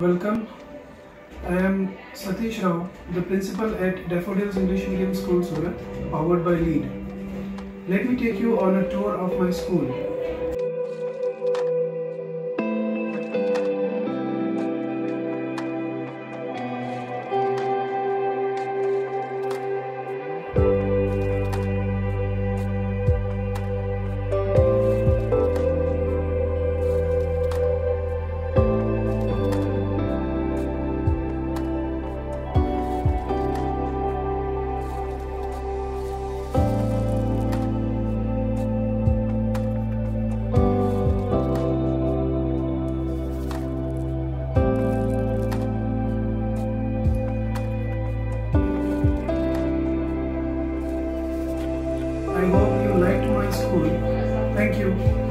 Welcome. I am Satish Rao, the principal at Daffodils English Medium School, Surat, powered by LEAD. Let me take you on a tour of my school. I hope you liked my school. Thank you.